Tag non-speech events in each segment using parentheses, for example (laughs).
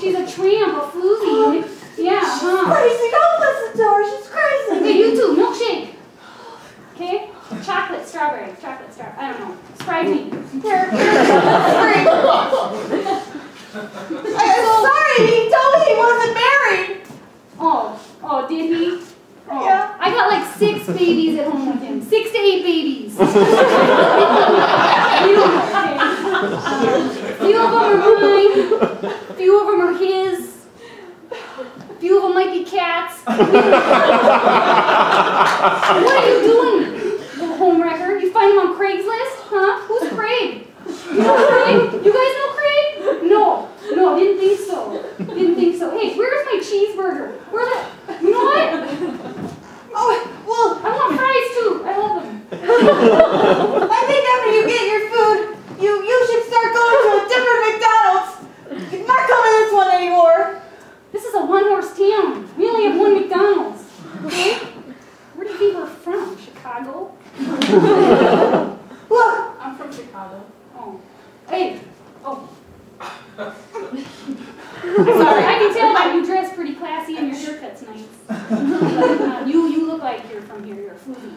She's a tramp, a floozy. Yeah, huh? Crazy, don't listen to her, she's crazy. Okay, you too, milkshake. Okay? Chocolate, strawberry, chocolate, strawberry. I don't know. Sprite me. Here, here, sorry. I'm sorry, he told me he wasn't married. Oh, oh, did he? Oh. Yeah. I got like six babies at home with him. Six to eight babies. (laughs) you don't know. Okay. Few of them are mine. (laughs) Few of them are his. Few of them might be cats. (laughs) what are you doing, little home wrecker? You find them on Craigslist? Huh? Who's Craig? You know Craig? You guys know Craig? No. No, didn't think so. Didn't think so. Hey, where's my cheeseburger? Where's it? You know what? Oh, well, I want fries too. I love them. I think after you get your food, you, you should start going to a different McDonald's. You're not coming to this one anymore. This is a one-horse town. We only have one McDonald's. Okay? Where do you think we're from? Chicago? Look, Oh. Hey. Oh. (laughs) Sorry, I can tell that you dress pretty classy and your haircut's nice. Uh, (laughs) you you look like you're from here. You're a foodie.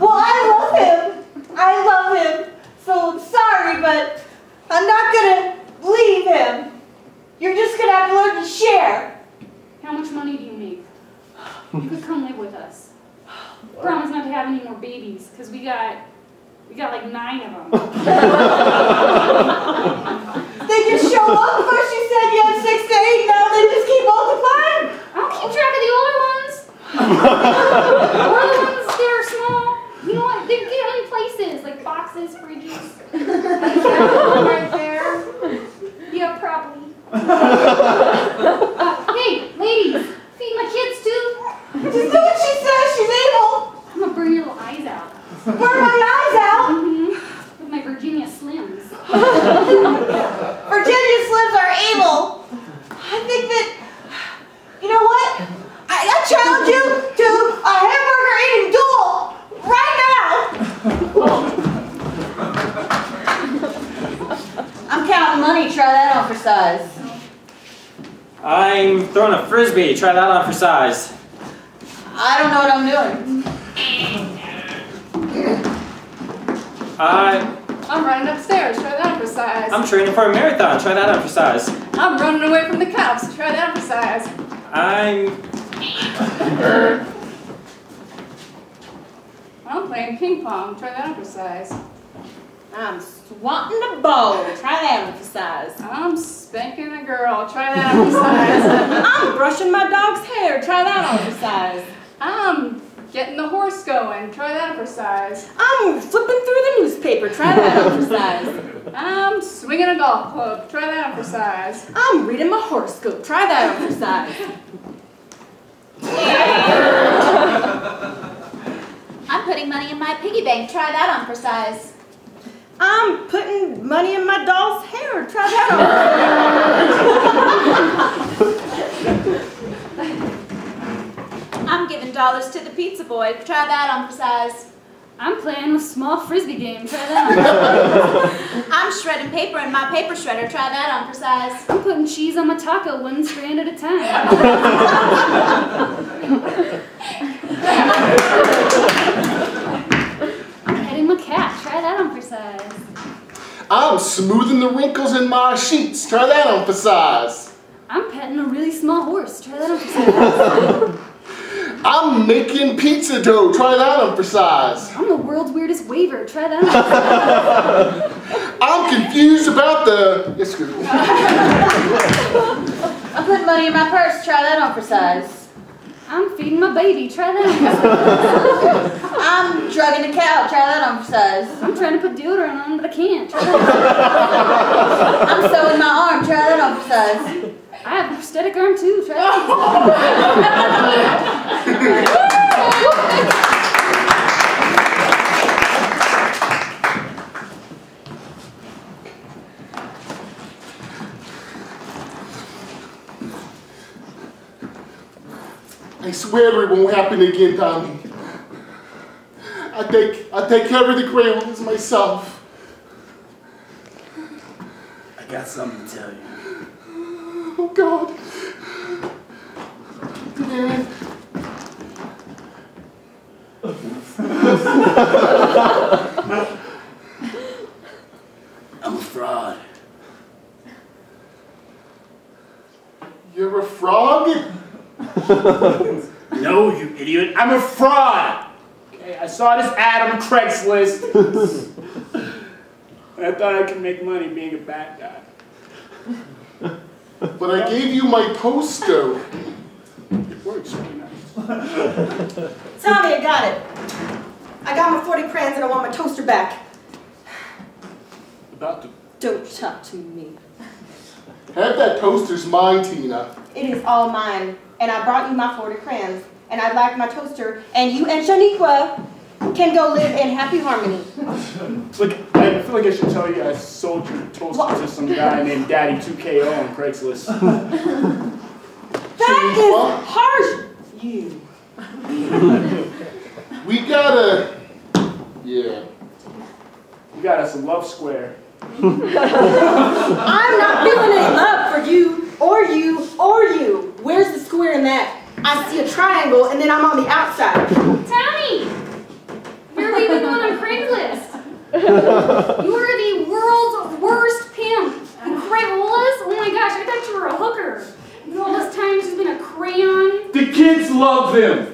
well, I love him. I love him. So sorry, but I'm not gonna leave him. You're just gonna have to learn to share. How much money do you make? You could come live with us. Promise not to have any more babies, because we got we got like nine of them. (laughs) They just show up. First you said you had six to eight, now they just keep multiplying. I don't keep track of the older ones. the ones that are small. You know what? They get in places like boxes, fridges. right there. Yeah, probably. Uh, hey, ladies, feed my kids too. Just do what she says. She's able. I'm gonna burn your little eyes out. Burn my eyes out. hmm With my Virginia Slims. Virginia Slims are able. I think that, you know what? I, I challenge you to a hamburger eating duel right now. I'm counting money. Try that on for size. I'm throwing a frisbee. Try that on for size. I don't know what I'm doing. I, I'm running upstairs. Try that on for size. I'm training for a marathon. Try that on for size. I'm running away from the cops. Try that on for size. I'm, I'm playing ping pong. Try that on for size. I'm swatting a ball. Try that on for size. I'm spanking a girl. Try that on for size. (laughs) I'm brushing my dog's hair. Try that on for size. I'm getting the horse going. Try that for size. I'm flipping through the newspaper. Try that for (laughs) size. I'm swinging a golf club. Try that for size. I'm reading my horoscope. Try that for size. (laughs) I'm putting money in my piggy bank. Try that on for size. I'm putting money in my doll's hair. Try that on. (laughs) I'm giving dollars to the pizza boy. Try that on for size. I'm playing a small frisbee game. Try that. I'm shredding (laughs) paper in my paper shredder. Try that on for size. I'm putting cheese on my taco one strand at a time. I'm (laughs) petting my cat. Try that on for size. I'm smoothing the wrinkles in my sheets. Try that on for size. I'm petting a really small horse. Try that on for size. (laughs) I'm making pizza dough. Try that on for size. I'm the world's weirdest waver. Try that on for size. (laughs) I'm confused about the. Excuse me. I'm putting money in my purse. Try that on for size. I'm feeding my baby. Try that on. I'm drugging a cow. Try that on for size. I'm trying to put deodorant on, but I can't. Try that on. I'm sewing my arm. Try that on for size. I have a prosthetic arm too. Try that on. (laughs) swear it won't happen again, Tommy. I take I take care of the gray myself. I got something to tell you. Oh God. Dad. (laughs) I'm a fraud. You're a frog? (laughs) No, you idiot. I'm a fraud. Okay, I saw this ad on Craigslist. (laughs) I thought I could make money being a bad guy. But I gave you my toaster. It works pretty nice. Tommy, I got it. I got my 40 crayons and I want my toaster back. About to. Don't talk to me. Have that toaster's mine, Tina. It is all mine. And I brought you my 40 crayons. And I'd like my toaster. And you and Shaniqua can go live in happy harmony. (laughs) Look, I feel like I should tell you I sold your toaster What? to some guy named Daddy 2KO on Craigslist. (laughs) That Shaniqua? is harsh. You. (laughs) We gotta. Yeah. You got us a love square. I'm not feeling any love for you, or you, or you. Where's the square in that? I see a triangle, and then I'm on the outside. Tammy! You're leaving one on Craigslist. You are the world's worst pimp. And Crayolas? Oh my gosh, I thought you were a hooker. You know, all this time it's just been a crayon. The kids love him.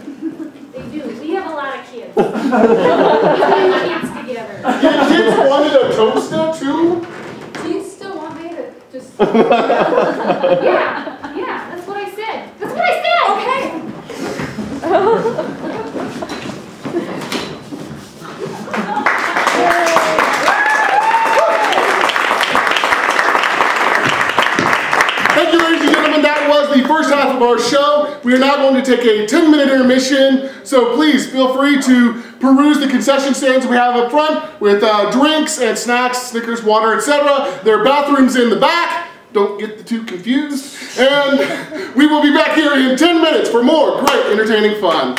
They do. We have a lot of kids. We have kids together. Your kids wanted a toaster too? Do you still want me to just? (laughs) Yeah, yeah, that's what I said. That's what I said! Okay. Thank you, ladies and gentlemen. That was the first half of our show. We are now going to take a 10 minute intermission. So please feel free to peruse the concession stands we have up front with uh, drinks and snacks, Snickers, water, etc. There are bathrooms in the back. Don't get the two confused. And (laughs) we will be back here in 10 minutes for more great entertaining fun.